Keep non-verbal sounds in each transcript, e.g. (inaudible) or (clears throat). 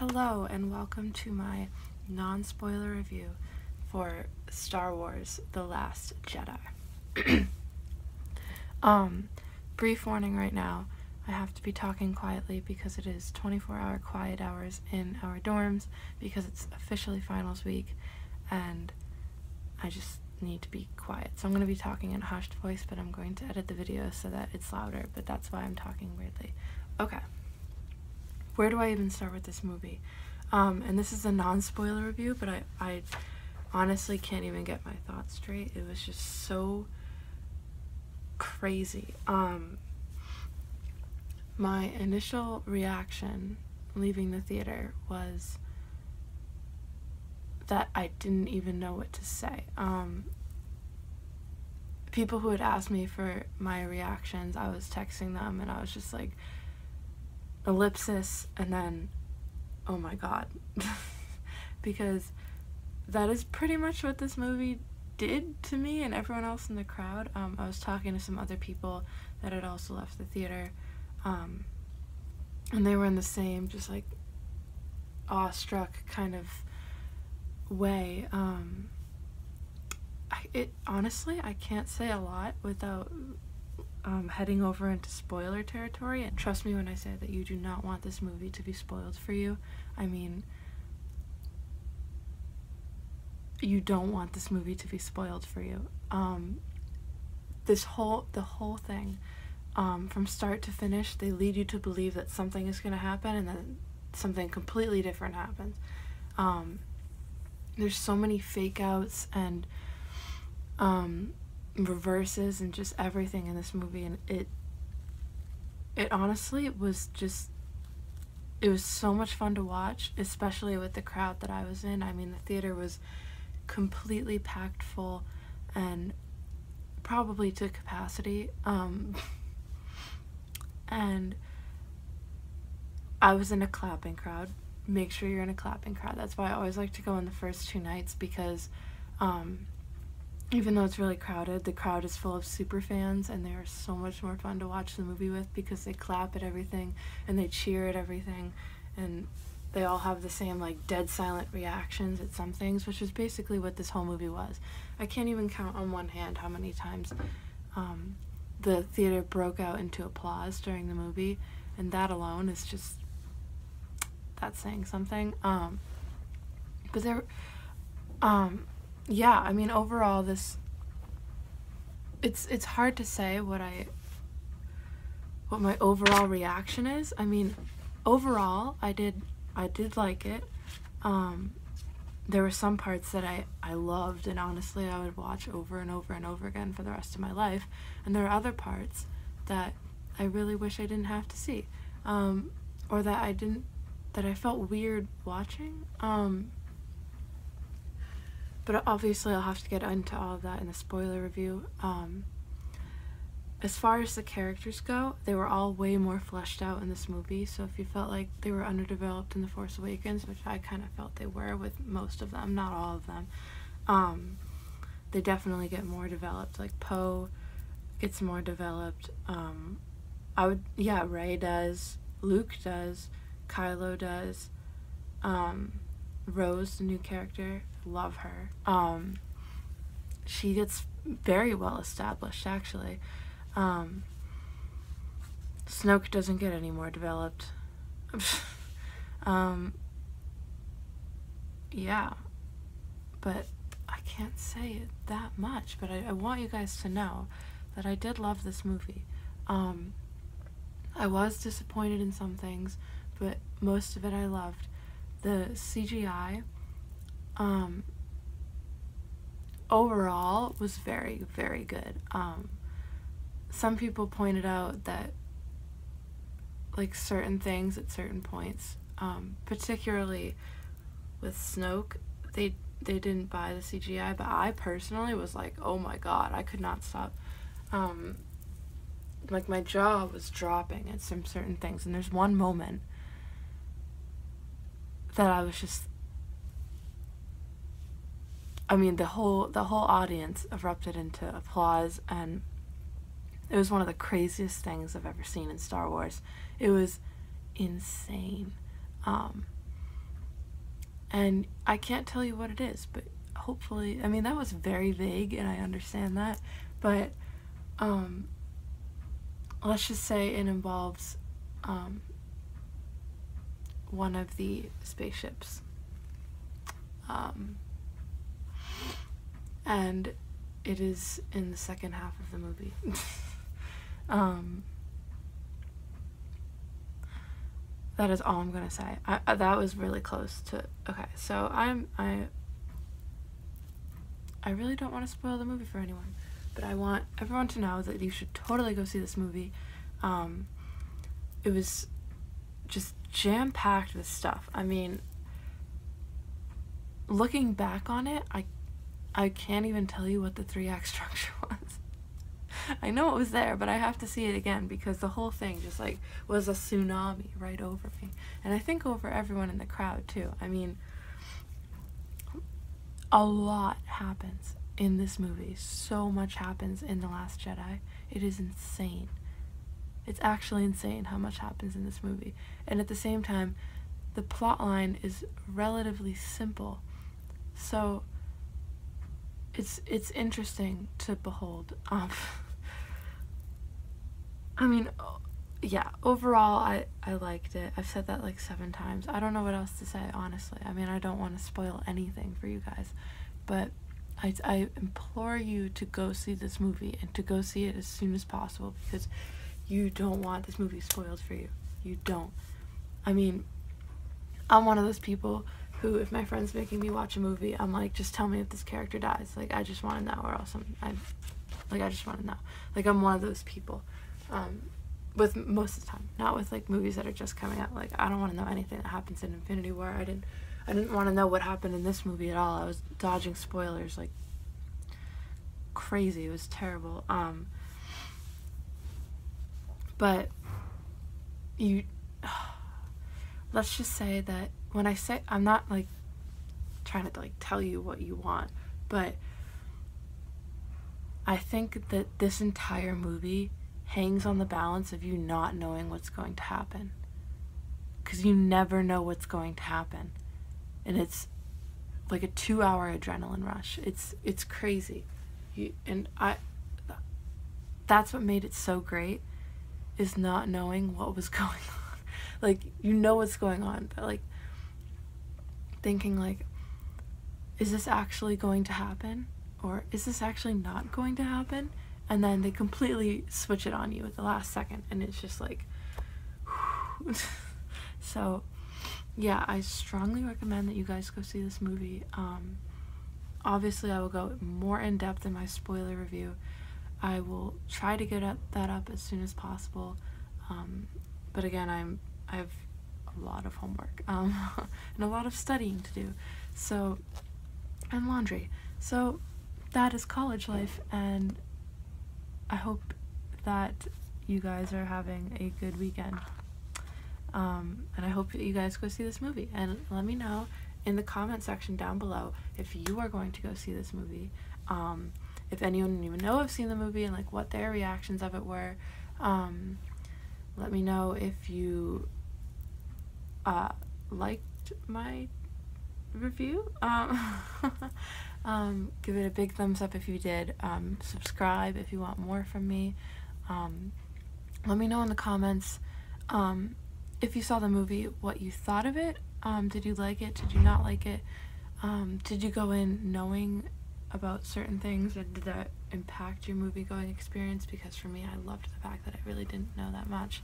Hello, and welcome to my non spoiler review for Star Wars The Last Jedi. (clears throat) um, brief warning right now I have to be talking quietly because it is 24 hour quiet hours in our dorms because it's officially finals week and I just need to be quiet. So I'm going to be talking in a hushed voice, but I'm going to edit the video so that it's louder, but that's why I'm talking weirdly. Okay where do I even start with this movie? Um, and this is a non-spoiler review, but I, I honestly can't even get my thoughts straight. It was just so crazy. Um, my initial reaction leaving the theater was that I didn't even know what to say. Um, people who had asked me for my reactions, I was texting them and I was just like, ellipsis and then oh my god. (laughs) Because that is pretty much what this movie did to me and everyone else in the crowd. Um, i was talking to some other people that had also left the theater um, and they were in the same just like awestruck kind of way. Um, I, it honestly i can't say a lot without um, heading over into spoiler territory. And trust me when I say that you do not want this movie to be spoiled for you. I mean, you don't want this movie to be spoiled for you. Um, this whole the whole thing, um, from start to finish, they lead you to believe that something is going to happen, and then something completely different happens. Um, there's so many fake outs and um, reverses and just everything in this movie and it it honestly was just it was so much fun to watch especially with the crowd that I was in. I mean the theater was completely packed full and probably to capacity um (laughs) and I was in a clapping crowd. Make sure you're in a clapping crowd. That's why I always like to go in the first two nights because um even though it's really crowded, the crowd is full of super fans and they're so much more fun to watch the movie with because they clap at everything and they cheer at everything and they all have the same like dead silent reactions at some things, which is basically what this whole movie was. I can't even count on one hand how many times um, the theater broke out into applause during the movie, and that alone is just that's saying something. Um, but there, um, yeah, I mean overall this it's it's hard to say what I what my overall reaction is. I mean, overall I did I did like it. Um there were some parts that I I loved and honestly I would watch over and over and over again for the rest of my life. And there are other parts that I really wish I didn't have to see. Um or that I didn't that I felt weird watching. Um but obviously I'll have to get into all of that in the spoiler review. Um, as far as the characters go, they were all way more fleshed out in this movie. So if you felt like they were underdeveloped in The Force Awakens, which I kind of felt they were with most of them, not all of them, um, they definitely get more developed. Like Poe gets more developed. Um, I would, yeah, Rey does, Luke does, Kylo does, um, Rose, the new character, love her. Um, she gets very well established, actually. Um, Snoke doesn't get any more developed. (laughs) um, yeah, but I can't say it that much. But I, I, want you guys to know that I did love this movie. Um, I was disappointed in some things, but most of it I loved. The CGI um, overall was very, very good. Um, some people pointed out that like certain things at certain points, um, particularly with Snoke, they they didn't buy the CGI, but I personally was like, oh my god, I could not stop. Um, like my jaw was dropping at some certain things, and there's one moment that I was just I mean the whole the whole audience erupted into applause and it was one of the craziest things I've ever seen in Star Wars. It was insane. Um, and I can't tell you what it is, but hopefully, I mean, that was very vague, and I understand that, but um, let's just say it involves um, one of the spaceships. And it is in the second half of the movie. (laughs) um, that is all I'm gonna say. I, I, that was really close to. Okay, so I'm I. I really don't want to spoil the movie for anyone, but I want everyone to know that you should totally go see this movie. Um, it was just jam packed with stuff. I mean, looking back on it, I I can't even tell you what the three act (laughs) structure was. I know it was there, but I have to see it again because the whole thing just like was a tsunami right over me. And I think over everyone in the crowd too. I mean, a lot happens in this movie. So much happens in The Last Jedi. It is insane. It's actually insane how much happens in this movie. And at the same time, the plot line is relatively simple. So it's it's interesting to behold. Um I mean, yeah, overall I I liked it. I've said that like 7 times. I don't know what else to say, honestly. I mean, I don't want to spoil anything for you guys, but I, I implore you to go see this movie and to go see it as soon as possible because you don't want this movie spoiled for you. You don't. I mean, I'm one of those people who, if my friend's making me watch a movie, I'm like, just tell me if this character dies. Like, I just want to know, or else I'm, I, like, I just want to know. Like, I'm one of those people. Um, with most of the time, not with like movies that are just coming out. Like, I don't want to know anything that happens in Infinity War. I didn't, I didn't want to know what happened in this movie at all. I was dodging spoilers like crazy. It was terrible. Um, but you (sighs) let's just say that when I say I'm not like trying to like tell you what you want, but I think that this entire movie hangs on the balance of you not knowing what's going to happen. Cuz you never know what's going to happen. And it's like a 2-hour adrenaline rush. It's it's crazy. You, and I that's what made it so great is not knowing what was (laughs) going on. like you know what's going on, but like thinking like is this actually going to happen or is this actually not going to happen? And then they completely switch it on you at the last second and it's just like (sighs) so yeah, I strongly recommend that you guys go see this movie. Um obviously I will go more in depth in my spoiler review I will try to get that up as soon as possible. Um, but again, I'm I have a lot of homework um, (laughs) and a lot of studying to do. So and laundry. So that is college life, and I hope that you guys are having a good weekend. Um, and I hope that you guys go see this movie. And let me know in the comment section down below if you are going to go see this movie. Um, if anyone even know have seen the movie and like what their reactions of it were. Um, let me know if you uh, liked my review. Um, (laughs) um, give it a big thumbs up if you did. Um, subscribe if you want more from me. Um, let me know in the comments um, if you saw the movie, what you thought of it. Um, did you like it? Did you not like it? Did you go in knowing about certain things and did that impact your movie going experience because for me I loved the fact that I really didn't know that much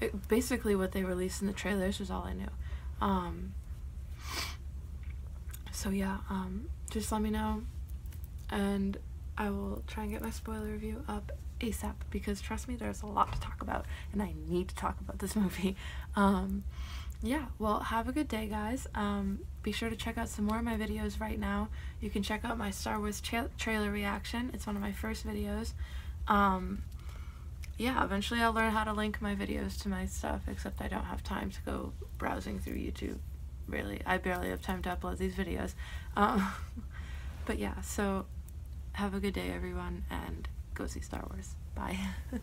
it, basically what they released in the trailers was all I knew um, so yeah um, just let me know and I will try and get my spoiler review up ASAP because trust me there's a lot to talk about and I need to talk about this (laughs) movie um, yeah, well, have a good day, guys. Um, be sure to check out some more of my videos right now. You can check out my Star Wars tra trailer reaction. It's one of my first videos. Um, yeah, eventually I'll learn how to link my videos to my stuff, except I don't have time to go browsing through YouTube. Really, I barely have time to upload these videos. (laughs) Um, but yeah, so have a good day, everyone, and go see Star Wars. Bye. (laughs)